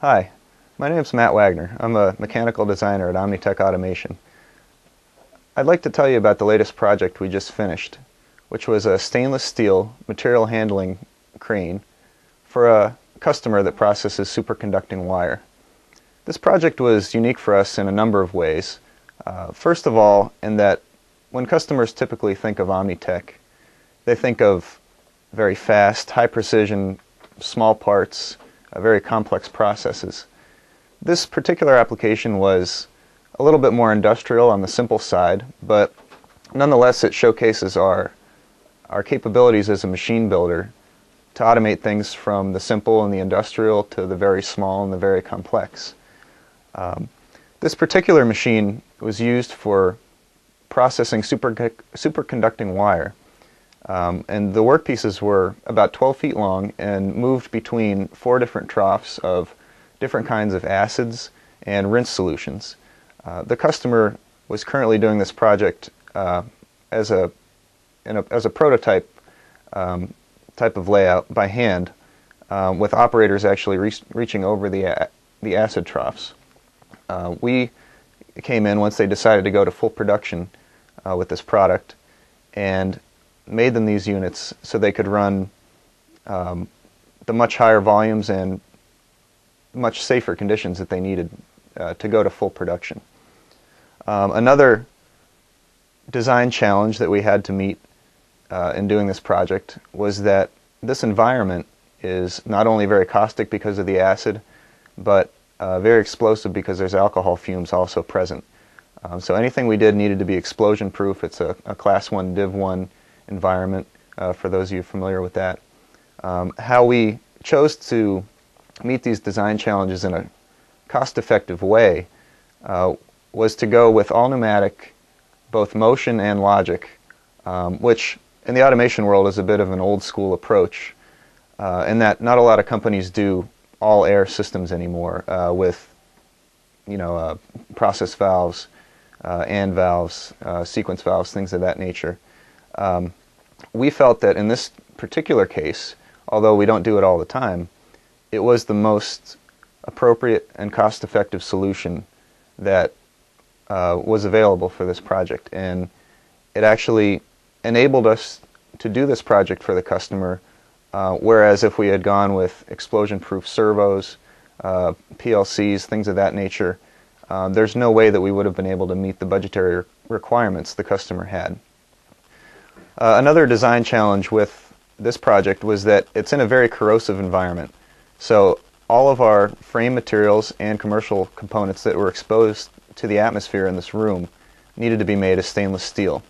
Hi, my name is Matt Wagner. I'm a mechanical designer at Omnitech Automation. I'd like to tell you about the latest project we just finished, which was a stainless steel material handling crane for a customer that processes superconducting wire. This project was unique for us in a number of ways. Uh, first of all, in that when customers typically think of Omnitech, they think of very fast, high precision, small parts, very complex processes. This particular application was a little bit more industrial on the simple side, but nonetheless it showcases our, our capabilities as a machine builder to automate things from the simple and the industrial to the very small and the very complex. Um, this particular machine was used for processing super, superconducting wire. Um, and the workpieces were about 12 feet long and moved between four different troughs of different kinds of acids and rinse solutions. Uh, the customer was currently doing this project uh, as, a, a, as a prototype um, type of layout by hand, um, with operators actually re reaching over the, the acid troughs. Uh, we came in once they decided to go to full production uh, with this product and made them these units so they could run um, the much higher volumes and much safer conditions that they needed uh, to go to full production. Um, another design challenge that we had to meet uh, in doing this project was that this environment is not only very caustic because of the acid, but uh, very explosive because there's alcohol fumes also present. Um, so anything we did needed to be explosion proof. It's a, a class 1 div 1 environment uh, for those of you familiar with that. Um, how we chose to meet these design challenges in a cost effective way uh, was to go with all pneumatic, both motion and logic, um, which in the automation world is a bit of an old school approach, uh, in that not a lot of companies do all air systems anymore uh, with you know uh, process valves, uh, and valves, uh, sequence valves, things of that nature. Um, we felt that in this particular case, although we don't do it all the time, it was the most appropriate and cost-effective solution that uh, was available for this project. And it actually enabled us to do this project for the customer, uh, whereas if we had gone with explosion-proof servos, uh, PLCs, things of that nature, um, there's no way that we would have been able to meet the budgetary requirements the customer had. Uh, another design challenge with this project was that it's in a very corrosive environment. So all of our frame materials and commercial components that were exposed to the atmosphere in this room needed to be made of stainless steel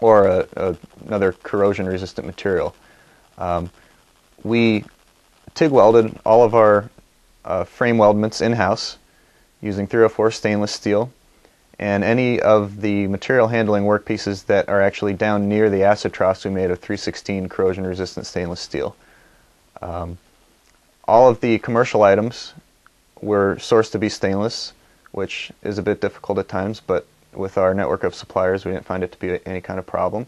or a, a, another corrosion resistant material. Um, we TIG welded all of our uh, frame weldments in-house using 304 stainless steel and any of the material handling workpieces that are actually down near the acid troughs we made of 316 corrosion resistant stainless steel. Um, all of the commercial items were sourced to be stainless, which is a bit difficult at times, but with our network of suppliers we didn't find it to be any kind of problem.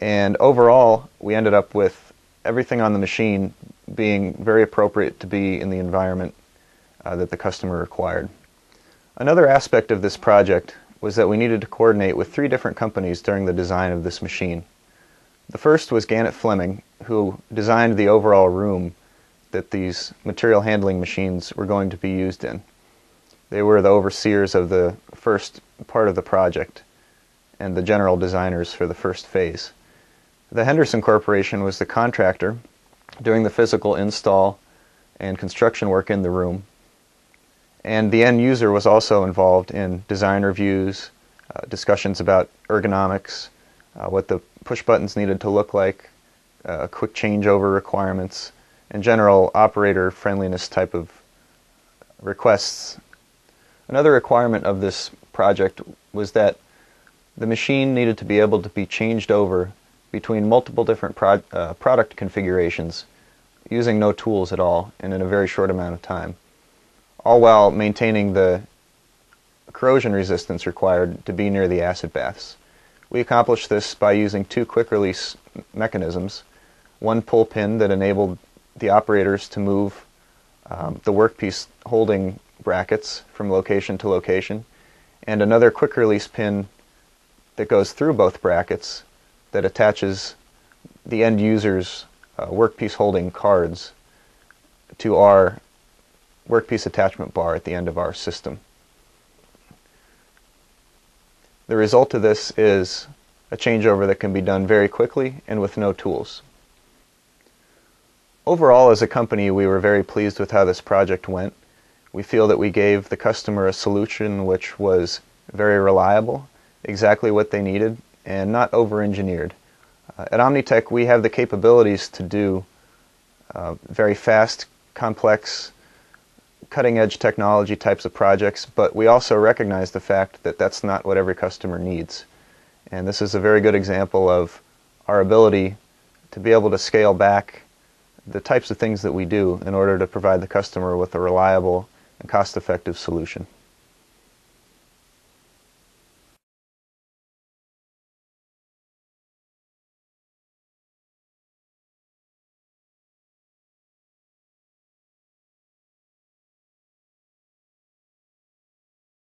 And overall, we ended up with everything on the machine being very appropriate to be in the environment uh, that the customer required. Another aspect of this project was that we needed to coordinate with three different companies during the design of this machine. The first was Gannett Fleming, who designed the overall room that these material handling machines were going to be used in. They were the overseers of the first part of the project and the general designers for the first phase. The Henderson Corporation was the contractor doing the physical install and construction work in the room and the end user was also involved in design reviews, uh, discussions about ergonomics, uh, what the push buttons needed to look like, uh, quick changeover requirements, and general operator friendliness type of requests. Another requirement of this project was that the machine needed to be able to be changed over between multiple different pro uh, product configurations using no tools at all and in a very short amount of time all while maintaining the corrosion resistance required to be near the acid baths. We accomplished this by using two quick release mechanisms, one pull pin that enabled the operators to move um, the workpiece holding brackets from location to location, and another quick release pin that goes through both brackets that attaches the end user's uh, workpiece holding cards to our workpiece attachment bar at the end of our system. The result of this is a changeover that can be done very quickly and with no tools. Overall, as a company, we were very pleased with how this project went. We feel that we gave the customer a solution which was very reliable, exactly what they needed, and not over-engineered. Uh, at Omnitech, we have the capabilities to do uh, very fast, complex, cutting-edge technology types of projects, but we also recognize the fact that that's not what every customer needs. And this is a very good example of our ability to be able to scale back the types of things that we do in order to provide the customer with a reliable and cost-effective solution.